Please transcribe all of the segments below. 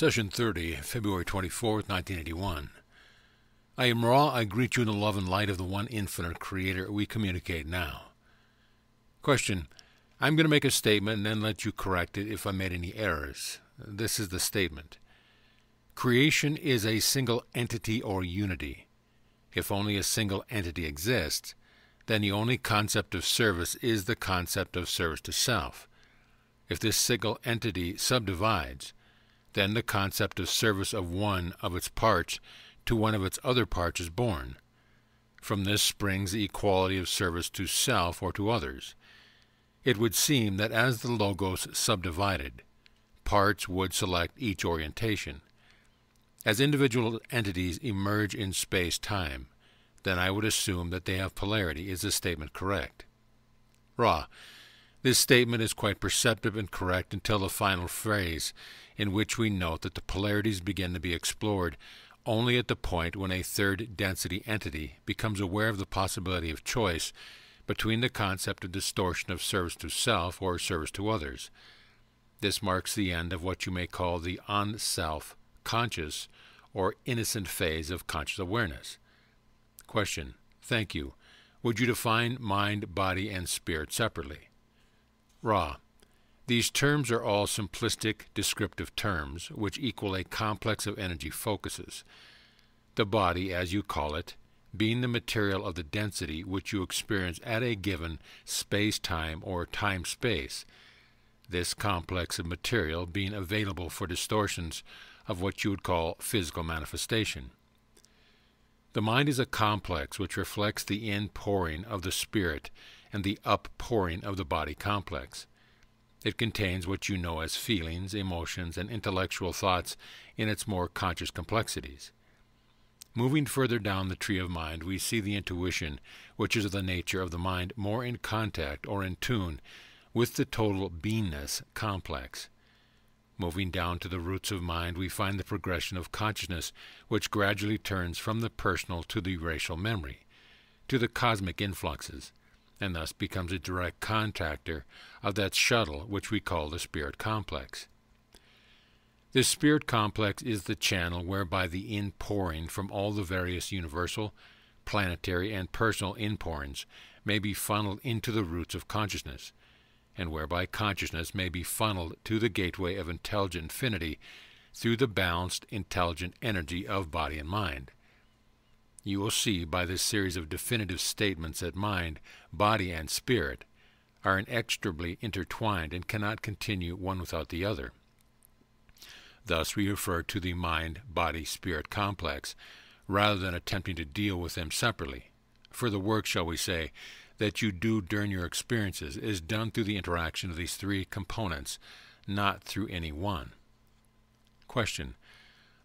Session 30, February 24, 1981. I am Ra. I greet you in the love and light of the one infinite Creator. We communicate now. Question. I'm going to make a statement and then let you correct it if I made any errors. This is the statement. Creation is a single entity or unity. If only a single entity exists, then the only concept of service is the concept of service to self. If this single entity subdivides, then the concept of service of one of its parts to one of its other parts is born. From this springs the equality of service to self or to others. It would seem that as the Logos subdivided, parts would select each orientation. As individual entities emerge in space-time, then I would assume that they have polarity. Is this statement correct? Ra. This statement is quite perceptive and correct until the final phrase, in which we note that the polarities begin to be explored only at the point when a third density entity becomes aware of the possibility of choice between the concept of distortion of service to self or service to others. This marks the end of what you may call the on-self, conscious, or innocent phase of conscious awareness. Question. Thank you. Would you define mind, body, and spirit separately? Ra. These terms are all simplistic descriptive terms which equal a complex of energy focuses. The body, as you call it, being the material of the density which you experience at a given space-time or time-space, this complex of material being available for distortions of what you would call physical manifestation. The mind is a complex which reflects the inpouring of the spirit and the uppouring of the body complex. It contains what you know as feelings, emotions, and intellectual thoughts in its more conscious complexities. Moving further down the tree of mind, we see the intuition, which is of the nature of the mind more in contact or in tune with the total beingness complex. Moving down to the roots of mind, we find the progression of consciousness, which gradually turns from the personal to the racial memory, to the cosmic influxes, and thus becomes a direct contactor of that shuttle which we call the spirit complex. This spirit complex is the channel whereby the inpouring from all the various universal, planetary, and personal inpourings may be funneled into the roots of consciousness, and whereby consciousness may be funneled to the gateway of intelligent infinity through the balanced intelligent energy of body and mind. You will see by this series of definitive statements that mind, body, and spirit are inextricably intertwined and cannot continue one without the other. Thus, we refer to the mind body spirit complex rather than attempting to deal with them separately. For the work, shall we say, that you do during your experiences is done through the interaction of these three components, not through any one. Question.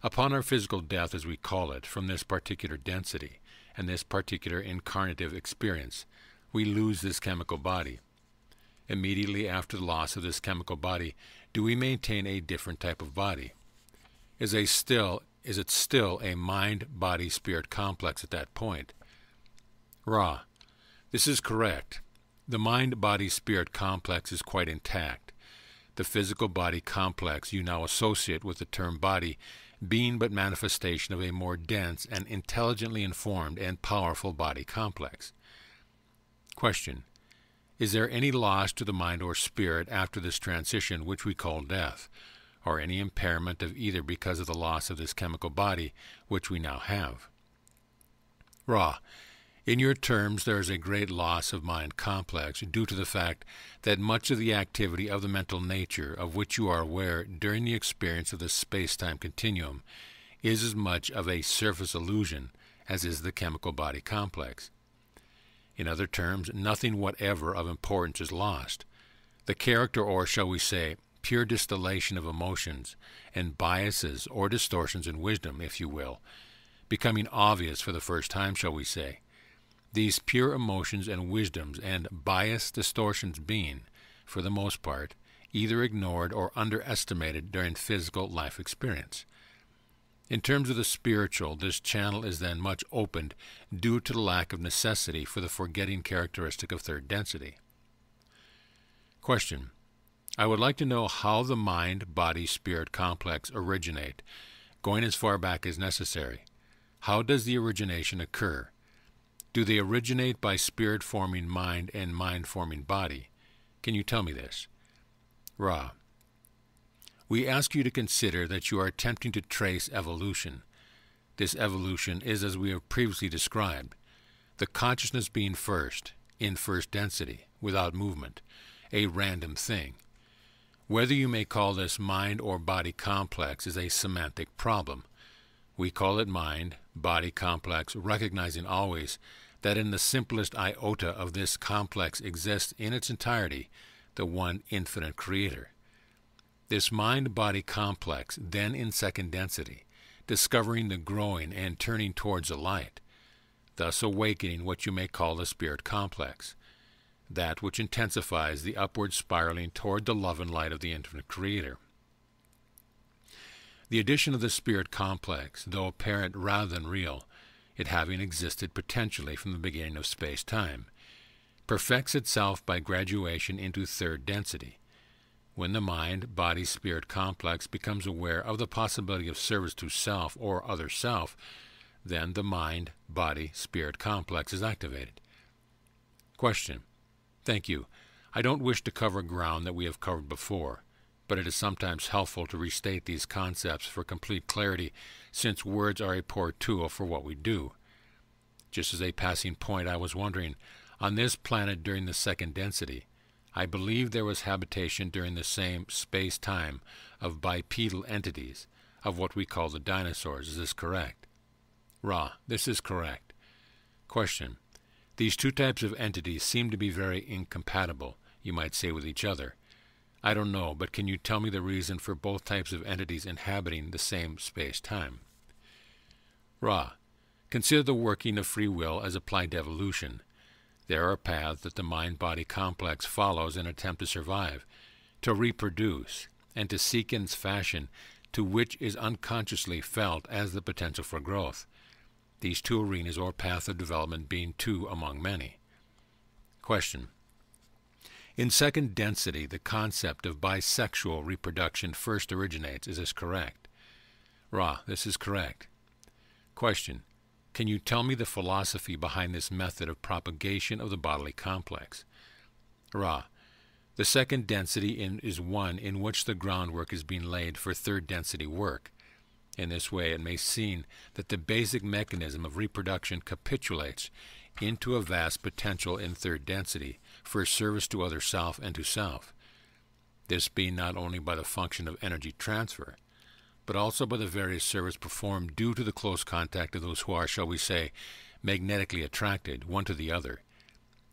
Upon our physical death, as we call it, from this particular density and this particular incarnative experience, we lose this chemical body. Immediately after the loss of this chemical body, do we maintain a different type of body? Is a still is it still a mind body spirit complex at that point? Ra. This is correct. The mind body spirit complex is quite intact. The physical body complex you now associate with the term body being but manifestation of a more dense and intelligently informed and powerful body complex. Question. Is there any loss to the mind or spirit after this transition which we call death, or any impairment of either because of the loss of this chemical body which we now have? Ra. In your terms, there is a great loss of mind complex due to the fact that much of the activity of the mental nature of which you are aware during the experience of the space-time continuum is as much of a surface illusion as is the chemical body complex. In other terms, nothing whatever of importance is lost. The character, or shall we say, pure distillation of emotions and biases or distortions in wisdom, if you will, becoming obvious for the first time, shall we say, these pure emotions and wisdoms and bias distortions being, for the most part, either ignored or underestimated during physical life experience. In terms of the spiritual, this channel is then much opened due to the lack of necessity for the forgetting characteristic of third density. Question. I would like to know how the mind body spirit complex originate, going as far back as necessary. How does the origination occur? Do they originate by spirit forming mind and mind forming body? Can you tell me this? Ra. We ask you to consider that you are attempting to trace evolution. This evolution is as we have previously described the consciousness being first, in first density, without movement, a random thing. Whether you may call this mind or body complex is a semantic problem. We call it mind, body complex, recognizing always that in the simplest iota of this complex exists in its entirety the one infinite creator. This mind body complex, then in second density, discovering the growing and turning towards the light, thus awakening what you may call the spirit complex, that which intensifies the upward spiraling toward the love and light of the infinite Creator. The addition of the spirit complex, though apparent rather than real, it having existed potentially from the beginning of space-time, perfects itself by graduation into third density. When the mind body spirit complex becomes aware of the possibility of service to self or other self, then the mind body spirit complex is activated. Question. Thank you. I don't wish to cover ground that we have covered before, but it is sometimes helpful to restate these concepts for complete clarity, since words are a poor tool for what we do. Just as a passing point, I was wondering, on this planet during the second density, I believe there was habitation during the same space-time of bipedal entities, of what we call the dinosaurs. Is this correct? Ra, this is correct. Question. These two types of entities seem to be very incompatible, you might say, with each other. I don't know, but can you tell me the reason for both types of entities inhabiting the same space-time? Ra. Consider the working of free will as applied to evolution. There are paths that the mind-body complex follows in attempt to survive, to reproduce, and to seek in its fashion to which is unconsciously felt as the potential for growth, these two arenas or paths of development being two among many. Question. In second density, the concept of bisexual reproduction first originates. Is this correct? Ra, this is correct. Question. Can you tell me the philosophy behind this method of propagation of the bodily complex? Ra. The second density in, is one in which the groundwork is being laid for third density work. In this way, it may seem that the basic mechanism of reproduction capitulates into a vast potential in third density for service to other self and to self. This being not only by the function of energy transfer, but also by the various service performed due to the close contact of those who are, shall we say, magnetically attracted one to the other,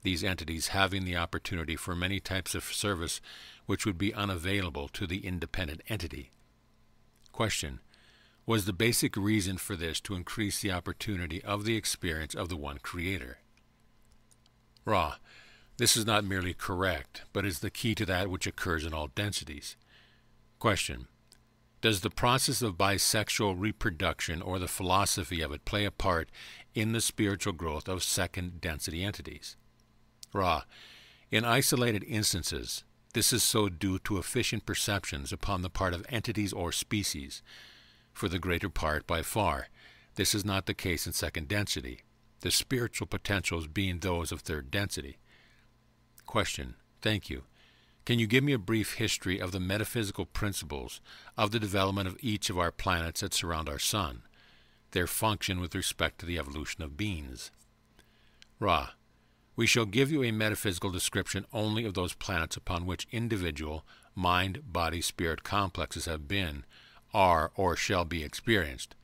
these entities having the opportunity for many types of service which would be unavailable to the independent entity. Question. Was the basic reason for this to increase the opportunity of the experience of the one Creator? Ra. This is not merely correct, but is the key to that which occurs in all densities. Question. Does the process of bisexual reproduction or the philosophy of it play a part in the spiritual growth of second density entities? Ra. In isolated instances, this is so due to efficient perceptions upon the part of entities or species. For the greater part, by far, this is not the case in second density, the spiritual potentials being those of third density. Question. Thank you. Can you give me a brief history of the metaphysical principles of the development of each of our planets that surround our Sun, their function with respect to the evolution of beings? Ra. We shall give you a metaphysical description only of those planets upon which individual mind, body, spirit complexes have been, are, or shall be experienced.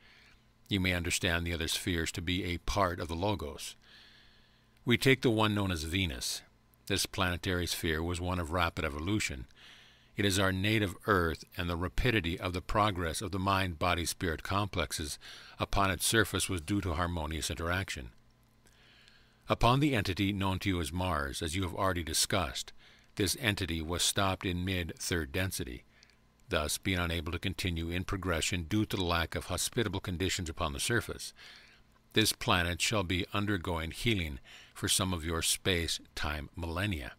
You may understand the other spheres to be a part of the Logos. We take the one known as Venus, this planetary sphere was one of rapid evolution. It is our native Earth, and the rapidity of the progress of the mind body spirit complexes upon its surface was due to harmonious interaction. Upon the entity known to you as Mars, as you have already discussed, this entity was stopped in mid third density, thus being unable to continue in progression due to the lack of hospitable conditions upon the surface. This planet shall be undergoing healing for some of your space-time millennia.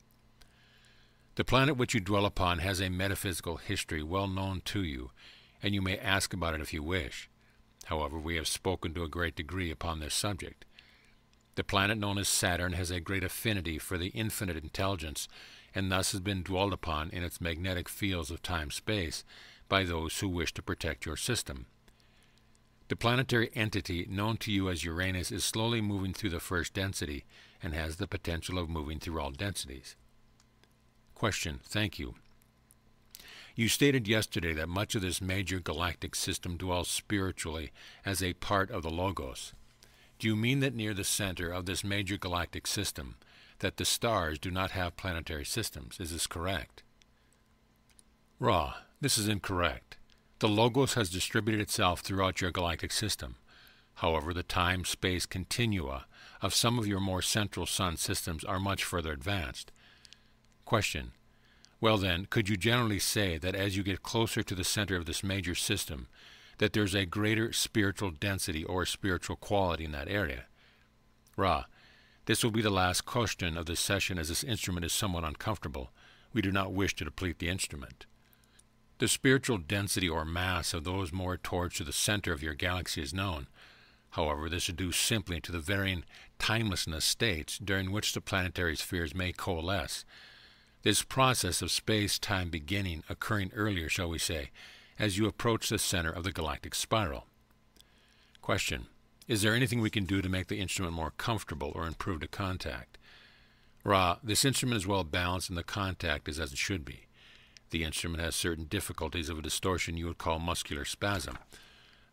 The planet which you dwell upon has a metaphysical history well known to you, and you may ask about it if you wish. However, we have spoken to a great degree upon this subject. The planet known as Saturn has a great affinity for the infinite intelligence, and thus has been dwelled upon in its magnetic fields of time-space by those who wish to protect your system. The planetary entity known to you as Uranus is slowly moving through the first density and has the potential of moving through all densities. Question. Thank you. You stated yesterday that much of this major galactic system dwells spiritually as a part of the Logos. Do you mean that near the center of this major galactic system, that the stars do not have planetary systems? Is this correct? Ra, this is incorrect. The Logos has distributed itself throughout your galactic system. However, the time-space continua of some of your more central sun systems are much further advanced. Question. Well then, could you generally say that as you get closer to the center of this major system, that there's a greater spiritual density or spiritual quality in that area? Ra. This will be the last question of this session as this instrument is somewhat uncomfortable. We do not wish to deplete the instrument. The spiritual density or mass of those more towards to the center of your galaxy is known. However, this is due simply to the varying timelessness states during which the planetary spheres may coalesce. This process of space-time beginning occurring earlier, shall we say, as you approach the center of the galactic spiral. Question. Is there anything we can do to make the instrument more comfortable or improve the contact? Ra, this instrument is well balanced and the contact is as it should be. The instrument has certain difficulties of a distortion you would call muscular spasm,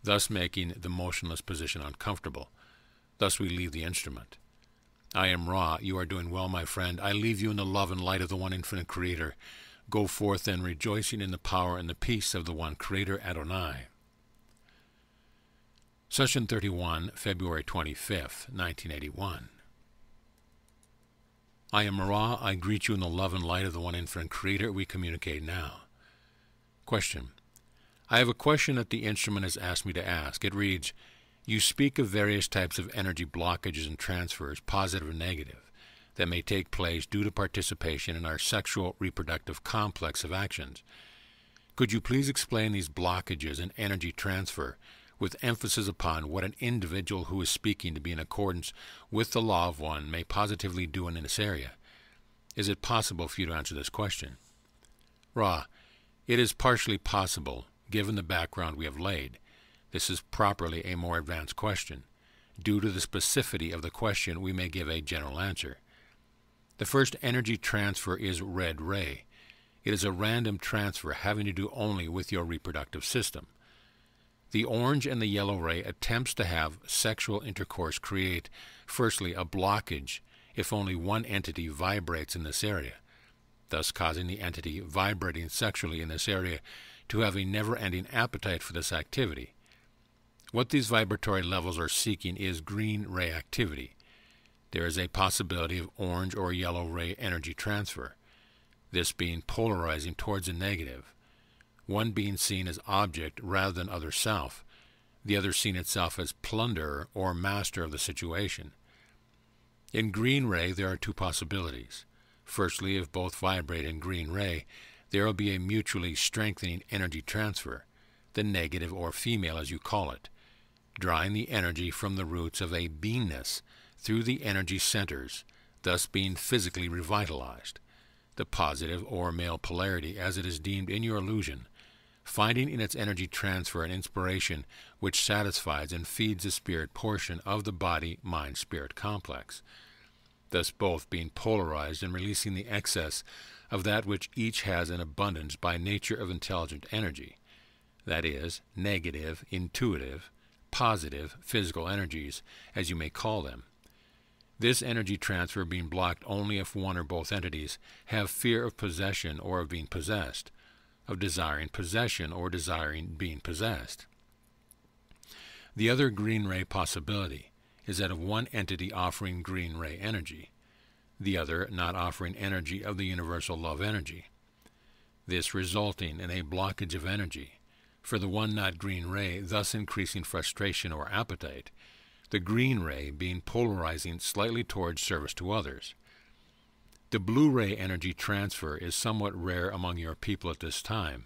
thus making the motionless position uncomfortable. Thus we leave the instrument. I am Ra. You are doing well, my friend. I leave you in the love and light of the one infinite Creator. Go forth then, rejoicing in the power and the peace of the one Creator Adonai. Session 31, February 25, 1981. I am Ra. I greet you in the love and light of the one infinite Creator. We communicate now. Question. I have a question that the instrument has asked me to ask. It reads, You speak of various types of energy blockages and transfers, positive and negative, that may take place due to participation in our sexual reproductive complex of actions. Could you please explain these blockages and energy transfer with emphasis upon what an individual who is speaking to be in accordance with the law of one may positively do in this area. Is it possible for you to answer this question? Ra, it is partially possible, given the background we have laid. This is properly a more advanced question. Due to the specificity of the question, we may give a general answer. The first energy transfer is red ray. It is a random transfer having to do only with your reproductive system. The orange and the yellow ray attempts to have sexual intercourse create, firstly, a blockage if only one entity vibrates in this area, thus causing the entity vibrating sexually in this area to have a never-ending appetite for this activity. What these vibratory levels are seeking is green ray activity. There is a possibility of orange or yellow ray energy transfer, this being polarizing towards the negative one being seen as object rather than other self, the other seen itself as plunderer or master of the situation. In green ray, there are two possibilities. Firstly, if both vibrate in green ray, there will be a mutually strengthening energy transfer, the negative or female as you call it, drawing the energy from the roots of a beingness through the energy centers, thus being physically revitalized. The positive or male polarity, as it is deemed in your illusion, finding in its energy transfer an inspiration which satisfies and feeds the spirit portion of the body mind spirit complex, thus both being polarized and releasing the excess of that which each has in abundance by nature of intelligent energy, that is, negative, intuitive, positive, physical energies, as you may call them. This energy transfer being blocked only if one or both entities have fear of possession or of being possessed, of desiring possession or desiring being possessed. The other green ray possibility is that of one entity offering green ray energy, the other not offering energy of the universal love energy. This resulting in a blockage of energy, for the one not green ray thus increasing frustration or appetite, the green ray being polarizing slightly towards service to others. The blue ray energy transfer is somewhat rare among your people at this time,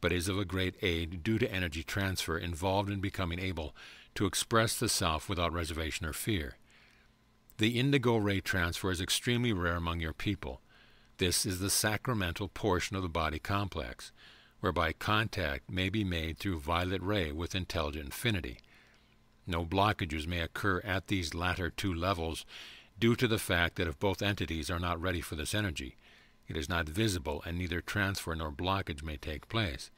but is of a great aid due to energy transfer involved in becoming able to express the self without reservation or fear. The indigo ray transfer is extremely rare among your people. This is the sacramental portion of the body complex, whereby contact may be made through violet ray with intelligent infinity. No blockages may occur at these latter two levels due to the fact that if both entities are not ready for this energy, it is not visible and neither transfer nor blockage may take place.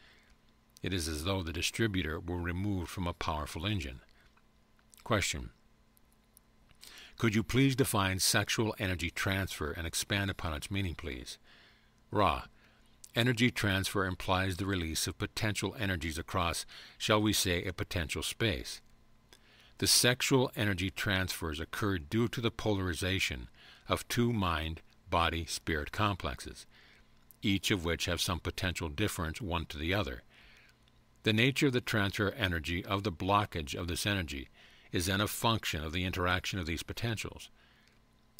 It is as though the distributor were removed from a powerful engine. Question. Could you please define sexual energy transfer and expand upon its meaning, please? Ra. Energy transfer implies the release of potential energies across, shall we say, a potential space. The sexual energy transfers occur due to the polarization of two mind body spirit complexes, each of which have some potential difference one to the other. The nature of the transfer energy of the blockage of this energy is then a function of the interaction of these potentials.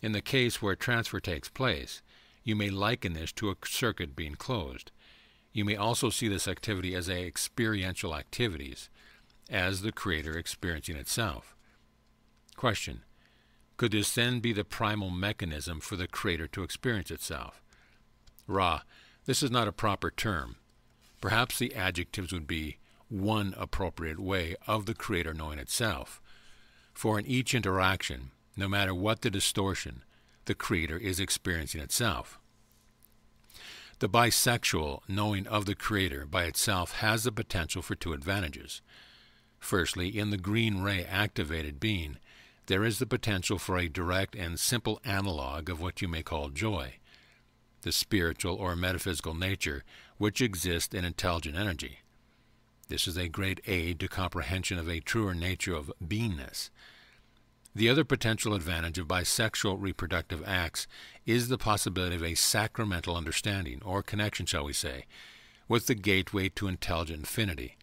In the case where transfer takes place, you may liken this to a circuit being closed. You may also see this activity as a experiential activities, as the creator experiencing itself. Question. Could this then be the primal mechanism for the creator to experience itself? Ra. This is not a proper term. Perhaps the adjectives would be one appropriate way of the creator knowing itself. For in each interaction, no matter what the distortion, the creator is experiencing itself. The bisexual knowing of the creator by itself has the potential for two advantages. Firstly, in the green ray activated being, there is the potential for a direct and simple analog of what you may call joy, the spiritual or metaphysical nature which exists in intelligent energy. This is a great aid to comprehension of a truer nature of beingness. The other potential advantage of bisexual reproductive acts is the possibility of a sacramental understanding, or connection, shall we say, with the gateway to intelligent infinity,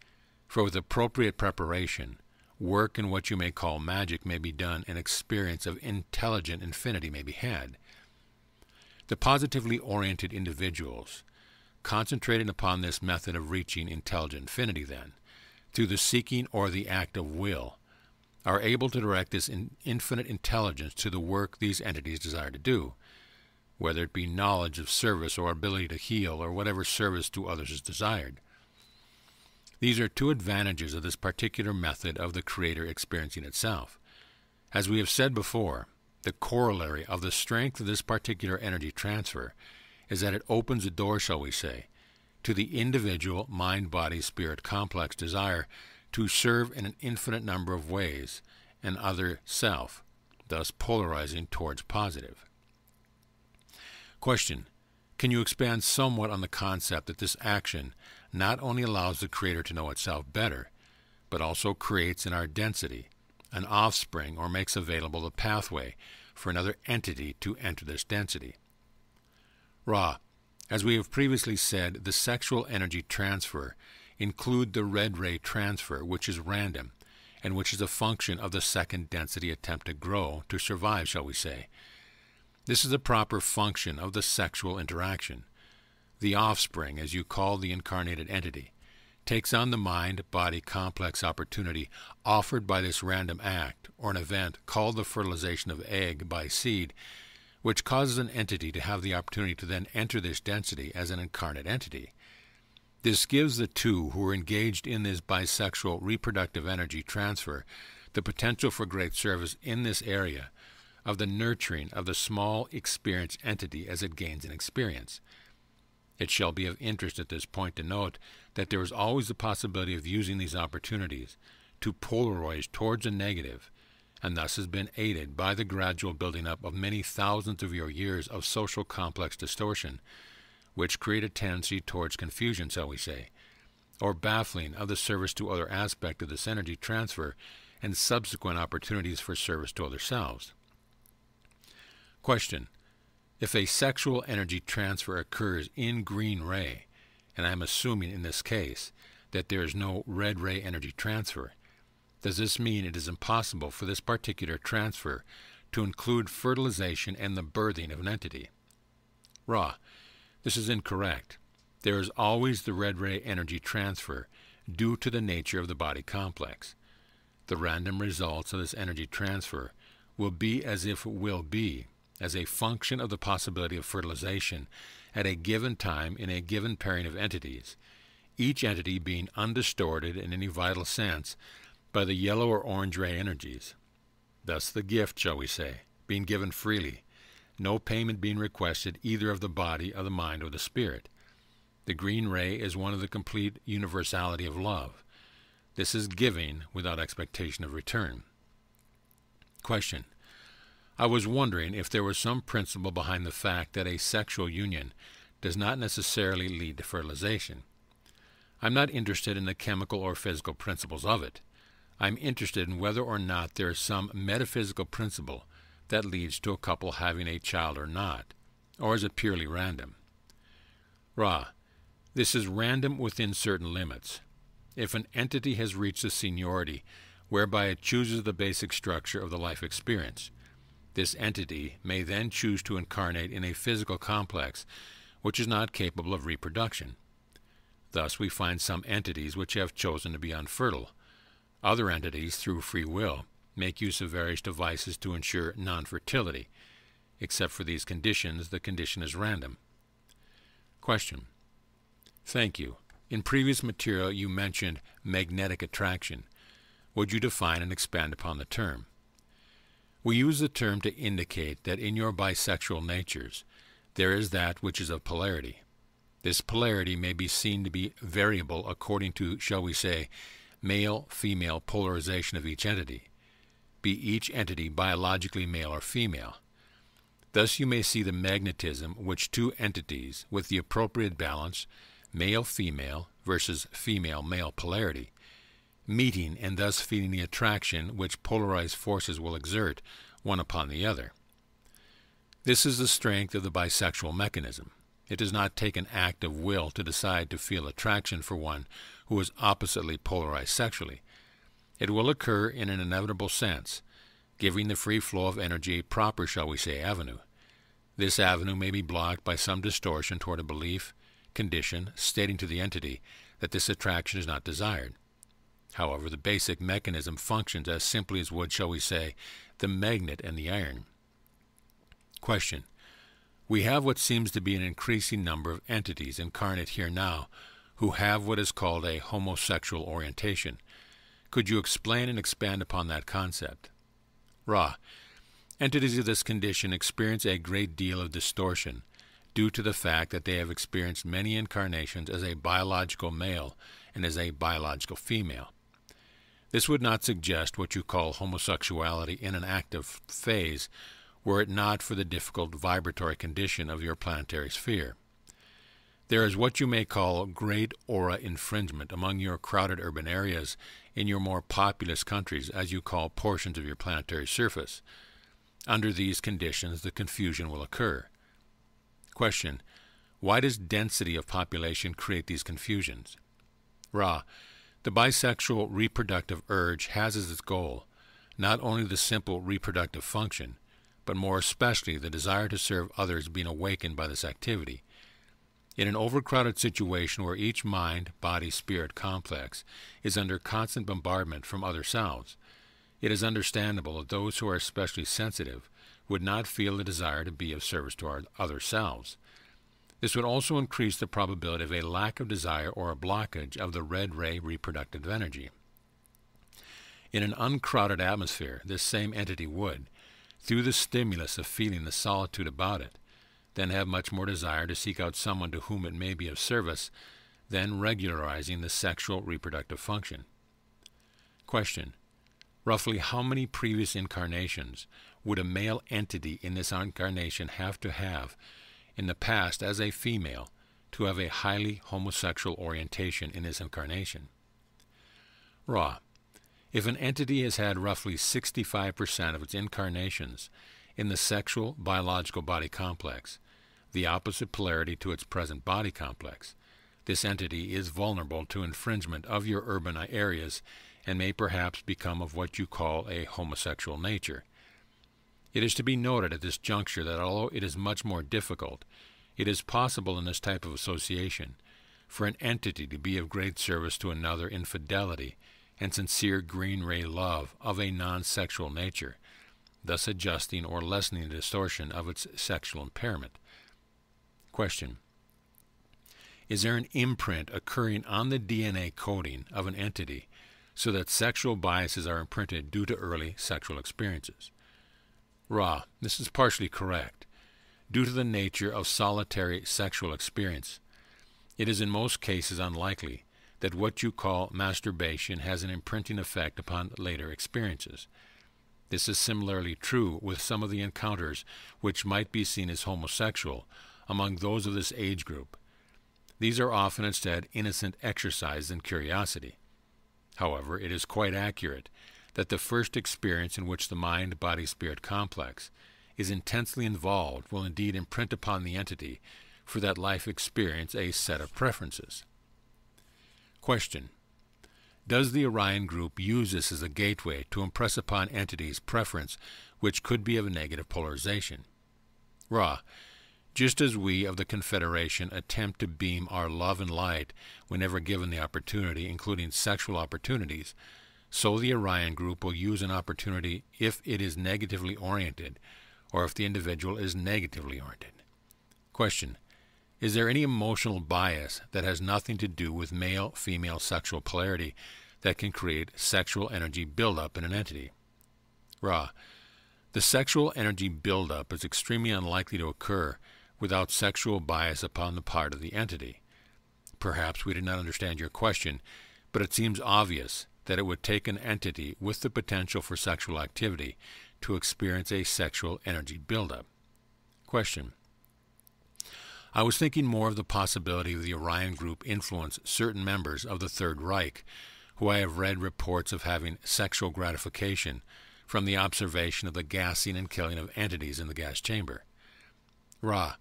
for with appropriate preparation, work in what you may call magic may be done and experience of intelligent infinity may be had. The positively oriented individuals, concentrating upon this method of reaching intelligent infinity, then, through the seeking or the act of will, are able to direct this in infinite intelligence to the work these entities desire to do, whether it be knowledge of service or ability to heal or whatever service to others is desired. These are two advantages of this particular method of the Creator experiencing itself. As we have said before, the corollary of the strength of this particular energy transfer is that it opens a door, shall we say, to the individual mind body spirit complex desire to serve in an infinite number of ways an other self, thus polarizing towards positive. Question Can you expand somewhat on the concept that this action not only allows the Creator to know itself better, but also creates in our density an offspring or makes available the pathway for another entity to enter this density. Ra, as we have previously said, the sexual energy transfer include the red ray transfer, which is random, and which is a function of the second density attempt to grow, to survive, shall we say. This is a proper function of the sexual interaction the offspring, as you call the incarnated entity, takes on the mind body complex opportunity offered by this random act or an event called the fertilization of egg by seed, which causes an entity to have the opportunity to then enter this density as an incarnate entity. This gives the two who are engaged in this bisexual reproductive energy transfer the potential for great service in this area of the nurturing of the small experienced entity as it gains in experience. It shall be of interest at this point to note that there is always the possibility of using these opportunities to polarize towards a negative, and thus has been aided by the gradual building up of many thousands of your years of social complex distortion, which create a tendency towards confusion, shall we say, or baffling of the service to other aspect of this energy transfer and subsequent opportunities for service to other selves. Question. If a sexual energy transfer occurs in green ray, and I'm assuming in this case that there is no red ray energy transfer, does this mean it is impossible for this particular transfer to include fertilization and the birthing of an entity? Ra. This is incorrect. There is always the red ray energy transfer due to the nature of the body complex. The random results of this energy transfer will be as if it will be, as a function of the possibility of fertilization at a given time in a given pairing of entities, each entity being undistorted in any vital sense by the yellow or orange ray energies. Thus the gift, shall we say, being given freely, no payment being requested either of the body, of the mind, or the spirit. The green ray is one of the complete universality of love. This is giving without expectation of return. Question. I was wondering if there was some principle behind the fact that a sexual union does not necessarily lead to fertilization. I'm not interested in the chemical or physical principles of it. I'm interested in whether or not there is some metaphysical principle that leads to a couple having a child or not, or is it purely random? Ra, this is random within certain limits. If an entity has reached a seniority whereby it chooses the basic structure of the life experience, this entity may then choose to incarnate in a physical complex which is not capable of reproduction. Thus, we find some entities which have chosen to be unfertile. Other entities, through free will, make use of various devices to ensure non fertility. Except for these conditions, the condition is random. Question. Thank you. In previous material, you mentioned magnetic attraction. Would you define and expand upon the term? We use the term to indicate that in your bisexual natures there is that which is of polarity. This polarity may be seen to be variable according to, shall we say, male female polarization of each entity, be each entity biologically male or female. Thus you may see the magnetism which two entities with the appropriate balance, male female versus female male polarity, meeting and thus feeling the attraction which polarized forces will exert one upon the other. This is the strength of the bisexual mechanism. It does not take an act of will to decide to feel attraction for one who is oppositely polarized sexually. It will occur in an inevitable sense, giving the free flow of energy a proper, shall we say, avenue. This avenue may be blocked by some distortion toward a belief, condition, stating to the entity that this attraction is not desired. However, the basic mechanism functions as simply as would, shall we say, the magnet and the iron. Question. We have what seems to be an increasing number of entities incarnate here now who have what is called a homosexual orientation. Could you explain and expand upon that concept? Ra. Entities of this condition experience a great deal of distortion due to the fact that they have experienced many incarnations as a biological male and as a biological female. This would not suggest what you call homosexuality in an active phase were it not for the difficult vibratory condition of your planetary sphere. There is what you may call great aura infringement among your crowded urban areas in your more populous countries, as you call portions of your planetary surface. Under these conditions, the confusion will occur. Question. Why does density of population create these confusions? Ra. The bisexual reproductive urge has as its goal not only the simple reproductive function, but more especially the desire to serve others being awakened by this activity. In an overcrowded situation where each mind, body, spirit complex is under constant bombardment from other selves, it is understandable that those who are especially sensitive would not feel the desire to be of service to our other selves. This would also increase the probability of a lack of desire or a blockage of the red ray reproductive energy. In an uncrowded atmosphere, this same entity would, through the stimulus of feeling the solitude about it, then have much more desire to seek out someone to whom it may be of service than regularizing the sexual reproductive function. Question. Roughly how many previous incarnations would a male entity in this incarnation have to have in the past as a female to have a highly homosexual orientation in his incarnation. Ra. If an entity has had roughly 65% of its incarnations in the sexual biological body complex, the opposite polarity to its present body complex, this entity is vulnerable to infringement of your urban areas and may perhaps become of what you call a homosexual nature. It is to be noted at this juncture that although it is much more difficult, It is possible in this type of association for an entity to be of great service to another in fidelity and sincere green ray love of a non sexual nature, thus adjusting or lessening the distortion of its sexual impairment. Question Is there an imprint occurring on the DNA coding of an entity so that sexual biases are imprinted due to early sexual experiences? Ra, this is partially correct. Due to the nature of solitary sexual experience, it is in most cases unlikely that what you call masturbation has an imprinting effect upon later experiences. This is similarly true with some of the encounters which might be seen as homosexual among those of this age group. These are often instead innocent exercise and curiosity. However, it is quite accurate that the first experience in which the mind body spirit complex is intensely involved will indeed imprint upon the entity for that life experience a set of preferences. Question Does the Orion Group use this as a gateway to impress upon entities preference which could be of a negative polarization? Ra, just as we of the Confederation attempt to beam our love and light whenever given the opportunity, including sexual opportunities, so the Orion Group will use an opportunity if it is negatively oriented or if the individual is negatively oriented. Question is there any emotional bias that has nothing to do with male female sexual polarity that can create sexual energy buildup in an entity? Ra. The sexual energy buildup is extremely unlikely to occur without sexual bias upon the part of the entity. Perhaps we did not understand your question, but it seems obvious that it would take an entity with the potential for sexual activity to experience a sexual energy buildup. Question I was thinking more of the possibility of the Orion Group influence certain members of the Third Reich, who I have read reports of having sexual gratification from the observation of the gassing and killing of entities in the gas chamber. Ra,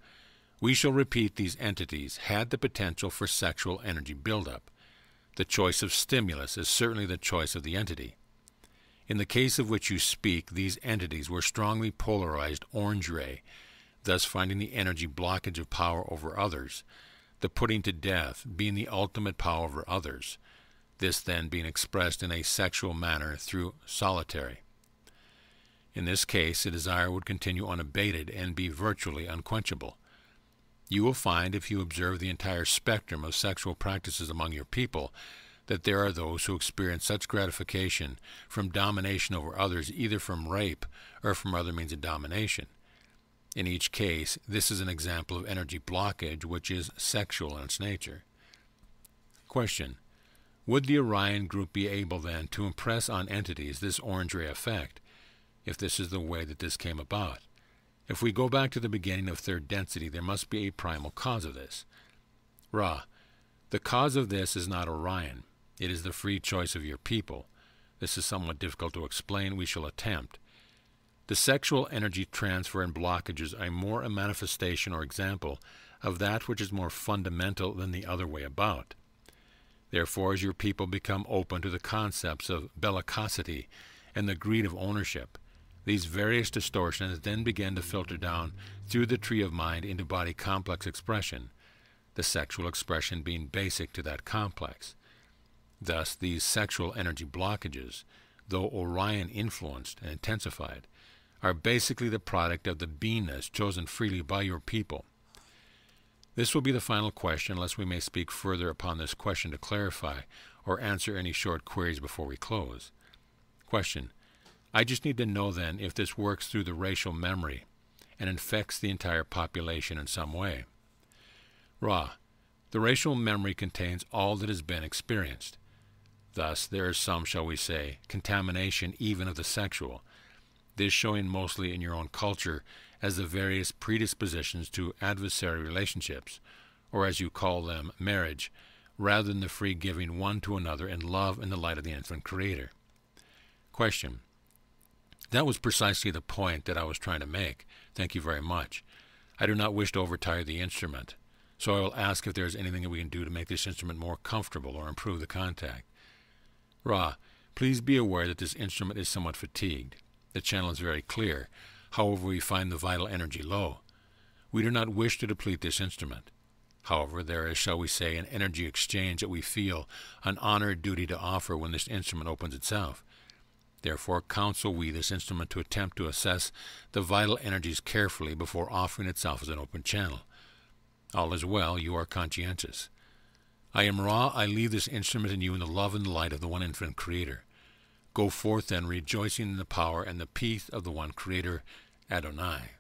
we shall repeat these entities had the potential for sexual energy buildup. The choice of stimulus is certainly the choice of the entity. In the case of which you speak, these entities were strongly polarized orange ray, thus finding the energy blockage of power over others, the putting to death being the ultimate power over others, this then being expressed in a sexual manner through solitary. In this case, the desire would continue unabated and be virtually unquenchable. You will find, if you observe the entire spectrum of sexual practices among your people, that there are those who experience such gratification from domination over others, either from rape or from other means of domination. In each case, this is an example of energy blockage which is sexual in its nature. Question. Would the Orion group be able then to impress on entities this orange ray effect, if this is the way that this came about? If we go back to the beginning of third density, there must be a primal cause of this. Ra. The cause of this is not Orion. It is the free choice of your people. This is somewhat difficult to explain. We shall attempt. The sexual energy transfer and blockages are more a manifestation or example of that which is more fundamental than the other way about. Therefore, as your people become open to the concepts of bellicosity and the greed of ownership, these various distortions then begin to filter down through the tree of mind into body complex expression, the sexual expression being basic to that complex. Thus, these sexual energy blockages, though Orion influenced and intensified, are basically the product of the beingness chosen freely by your people. This will be the final question, unless we may speak further upon this question to clarify or answer any short queries before we close. Question. I just need to know then if this works through the racial memory and infects the entire population in some way. Ra. The racial memory contains all that has been experienced. Thus, there is some, shall we say, contamination even of the sexual, this showing mostly in your own culture as the various predispositions to adversary relationships, or as you call them, marriage, rather than the free giving one to another in love in the light of the infinite Creator. Question. That was precisely the point that I was trying to make. Thank you very much. I do not wish to overtire the instrument, so I will ask if there is anything that we can do to make this instrument more comfortable or improve the contact. Ra, please be aware that this instrument is somewhat fatigued. The channel is very clear. However, we find the vital energy low. We do not wish to deplete this instrument. However, there is, shall we say, an energy exchange that we feel an honored duty to offer when this instrument opens itself. Therefore, counsel we this instrument to attempt to assess the vital energies carefully before offering itself as an open channel. All is well, you are conscientious. I am Ra, I leave this instrument in you in the love and light of the one infinite Creator. Go forth then, rejoicing in the power and the peace of the one Creator, Adonai.